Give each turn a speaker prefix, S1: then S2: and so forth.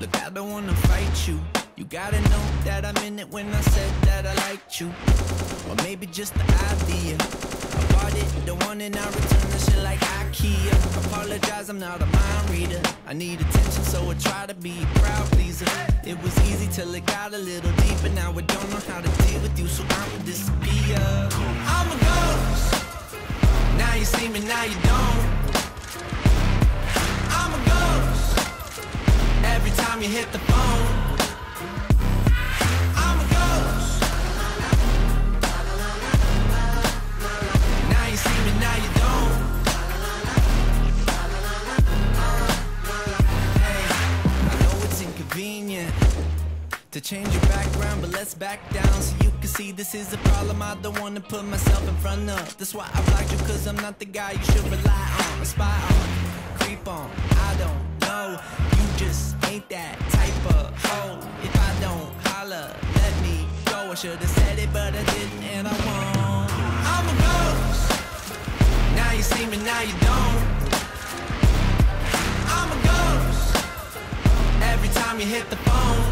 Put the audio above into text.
S1: Look, I don't wanna fight you. You gotta know that I meant it when I said that I liked you. Or maybe just the idea. I bought it, the one and I return the shit like IKEA. Apologize, I'm not a mind reader. I need attention, so I try to be a crowd pleaser. It was easy till it got a little deeper. Now I don't know how to deal with you, so I'ma disappear. Now you don't. I'm a ghost. Every time you hit the phone. I'm a ghost. Now you see me, now you don't. Hey, I know it's inconvenient to change your background, but let's back down so you can see this is a problem I don't wanna put myself in front of. That's why I blocked you, cause I'm not the guy you should rely on, spy on, creep on. I don't know, you just ain't that type of hoe. If I don't holler, let me go. I should've said it, but I didn't, and I won't. I'm a ghost. Now you see me, now you don't. I'm a ghost. Every time you hit the phone.